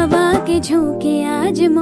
हवा के झोंके आज